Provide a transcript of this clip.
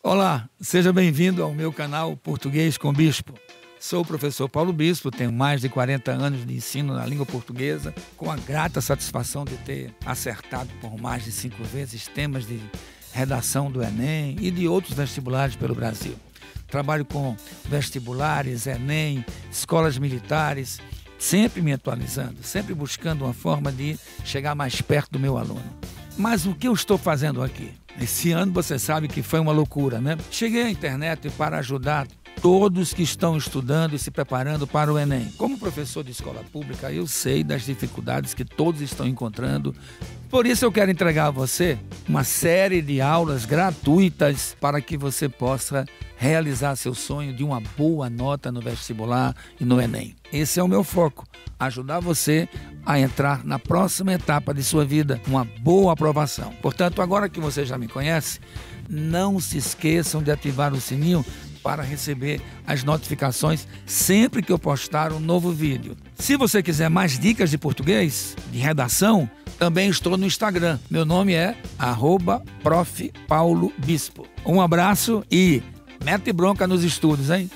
Olá, seja bem-vindo ao meu canal Português com Bispo. Sou o professor Paulo Bispo, tenho mais de 40 anos de ensino na língua portuguesa, com a grata satisfação de ter acertado por mais de cinco vezes temas de redação do Enem e de outros vestibulares pelo Brasil. Trabalho com vestibulares, Enem, escolas militares, sempre me atualizando, sempre buscando uma forma de chegar mais perto do meu aluno. Mas o que eu estou fazendo aqui? Esse ano você sabe que foi uma loucura, né? Cheguei à internet para ajudar todos que estão estudando e se preparando para o Enem. Como professor de escola pública, eu sei das dificuldades que todos estão encontrando. Por isso eu quero entregar a você uma série de aulas gratuitas para que você possa realizar seu sonho de uma boa nota no vestibular e no Enem. Esse é o meu foco, ajudar você a entrar na próxima etapa de sua vida, uma boa aprovação. Portanto, agora que você já me conhece, não se esqueçam de ativar o sininho para receber as notificações sempre que eu postar um novo vídeo. Se você quiser mais dicas de português, de redação, também estou no Instagram. Meu nome é arroba Um abraço e mete bronca nos estudos, hein?